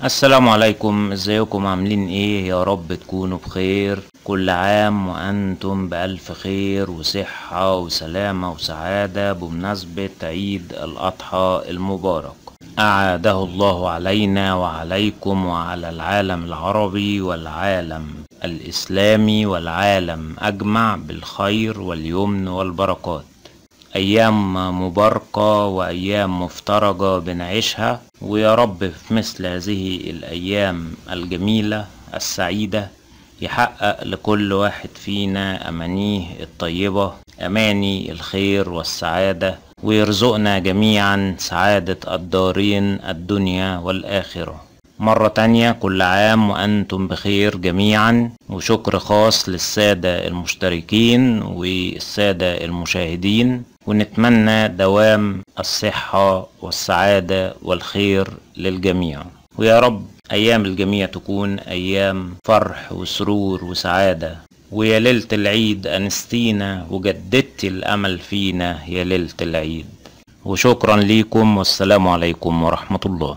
السلام عليكم ازيكم؟ عاملين إيه؟ يا رب تكونوا بخير. كل عام وأنتم بألف خير وصحة وسلامة وسعادة بمناسبة عيد الأضحى المبارك. أعاده الله علينا وعليكم وعلى العالم العربي والعالم الإسلامي والعالم أجمع بالخير واليمن والبركات. أيام مباركة وأيام مفترجة بنعيشها ويا رب في مثل هذه الأيام الجميلة السعيدة يحقق لكل واحد فينا أمانيه الطيبة أماني الخير والسعادة ويرزقنا جميعا سعادة الدارين الدنيا والآخرة. مرة تانية كل عام وأنتم بخير جميعا وشكر خاص للسادة المشتركين والسادة المشاهدين. ونتمنى دوام الصحة والسعادة والخير للجميع. ويا رب أيام الجميع تكون أيام فرح وسرور وسعادة. ويا ليلة العيد أنستينا وجددت الأمل فينا يا ليلة العيد. وشكرا ليكم والسلام عليكم ورحمة الله.